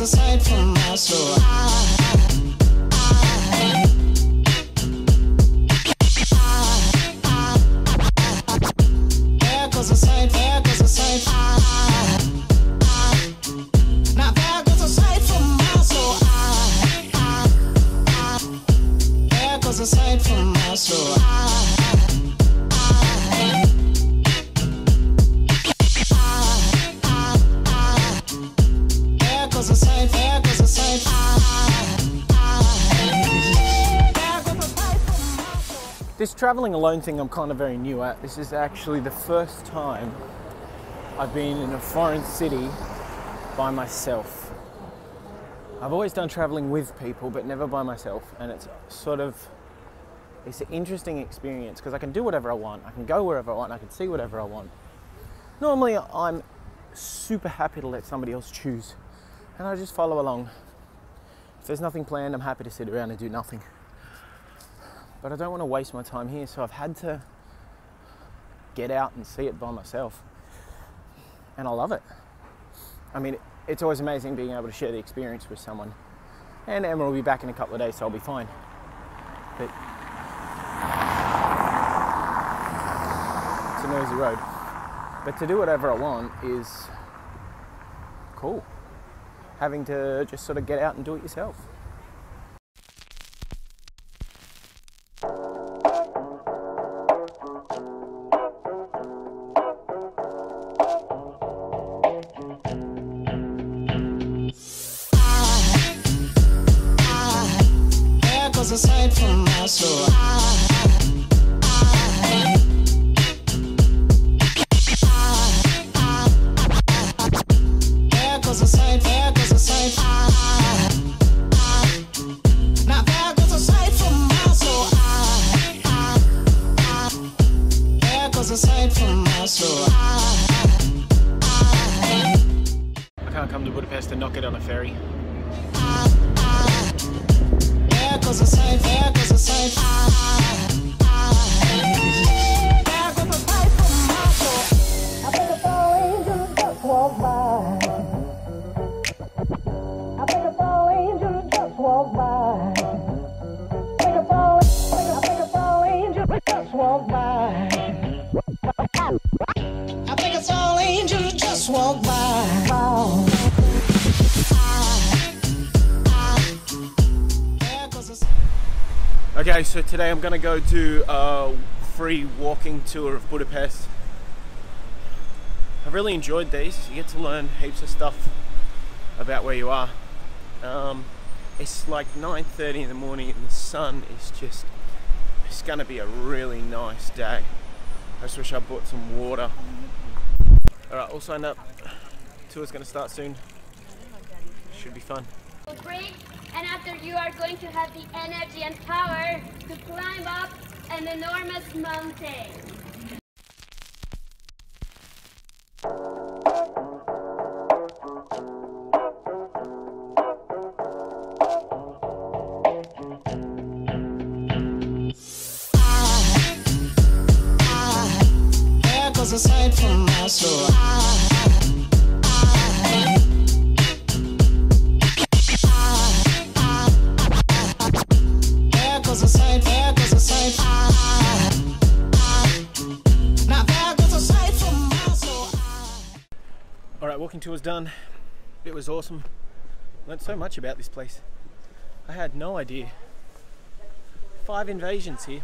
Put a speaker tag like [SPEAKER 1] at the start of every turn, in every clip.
[SPEAKER 1] aside from us, so I
[SPEAKER 2] This traveling alone thing I'm kind of very new at. This is actually the first time I've been in a foreign city by myself. I've always done traveling with people, but never by myself, and it's sort of it's an interesting experience because I can do whatever I want. I can go wherever I want. I can see whatever I want. Normally, I'm super happy to let somebody else choose, and I just follow along. If there's nothing planned, I'm happy to sit around and do nothing but I don't want to waste my time here, so I've had to get out and see it by myself. And I love it. I mean, it's always amazing being able to share the experience with someone. And Emma will be back in a couple of days, so I'll be fine. But it's a noisy road. But to do whatever I want is cool. Having to just sort of get out and do it yourself. Can't come to Budapest and not get on a ferry.
[SPEAKER 1] Walk by.
[SPEAKER 2] Okay, so today I'm going to go do a free walking tour of Budapest. I've really enjoyed these. You get to learn heaps of stuff about where you are. Um, it's like 9:30 in the morning, and the sun is just. It's going to be a really nice day. I just wish I bought some water. All right, all signed up. Tour's to start soon. Should be fun.
[SPEAKER 3] break and after you are going to have the energy and power to climb up an enormous mountain.
[SPEAKER 1] From my soul. There goes a sight, there goes a sight. Now there goes a sight from my soul.
[SPEAKER 2] All right, walking tour's done. It was awesome. Learned so much about this place. I had no idea. Five invasions here.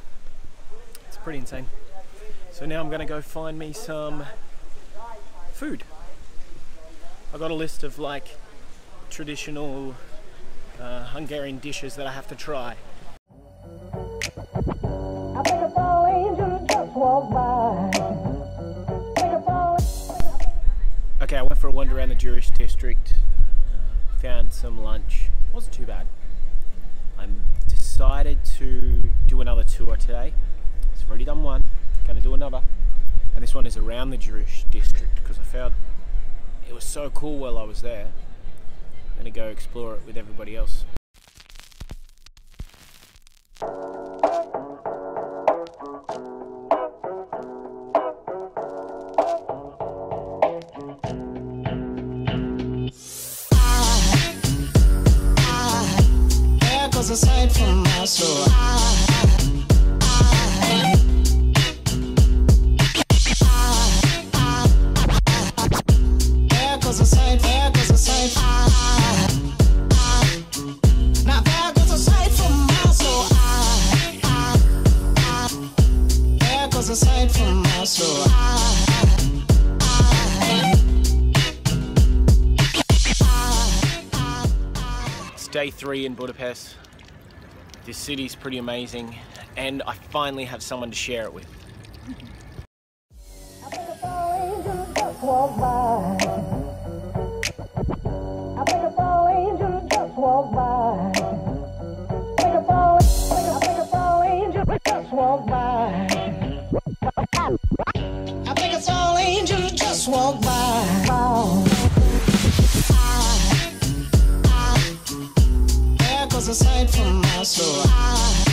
[SPEAKER 2] It's pretty insane. So now I'm gonna go find me some food. I got a list of like traditional uh, Hungarian dishes that I have to try.
[SPEAKER 4] I think a fall angel just walked by. I think a fall.
[SPEAKER 2] Okay, I went for a wander around the Jewish district. Uh, found some lunch. wasn't too bad. I'm decided to do another tour today. So I've already done one going to do another. And this one is around the Jewish district because I found it was so cool while I was there. I'm going to go explore it with everybody else.
[SPEAKER 1] from my soul.
[SPEAKER 2] so day three in Budapest. This city's pretty amazing, and I finally have someone to share it with.
[SPEAKER 4] just by. I, I,
[SPEAKER 1] air goes from my soul. I,